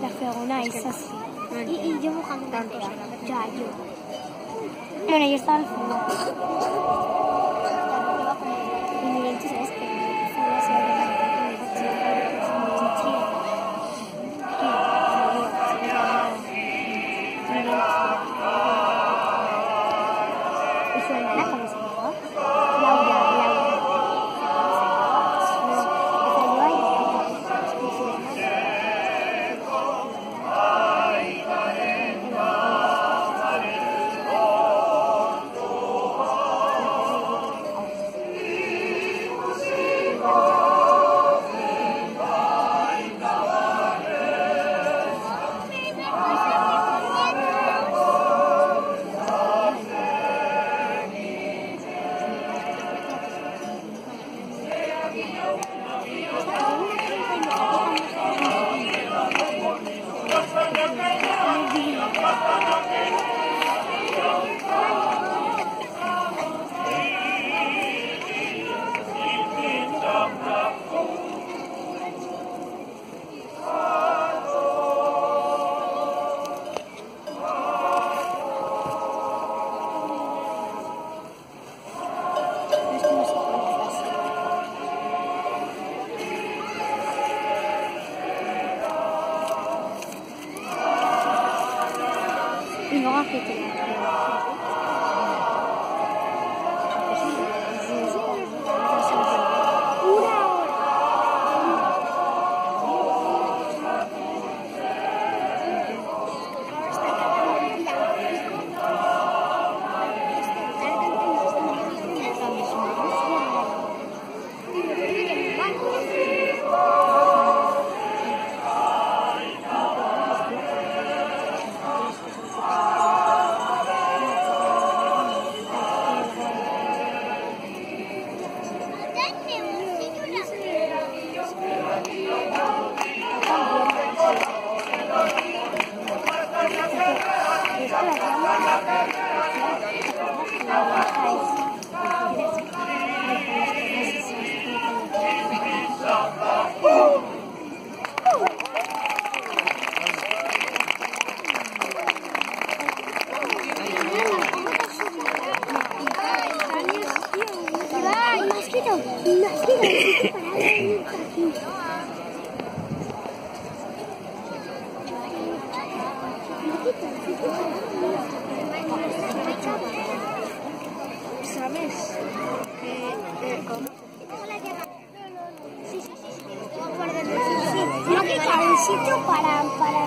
la fregona es así. Y, yo mojando Ya, yo. Bueno, yo estaba al fondo. ¿Sabes? Eh, ¿cómo? No quitar un sitio para... para...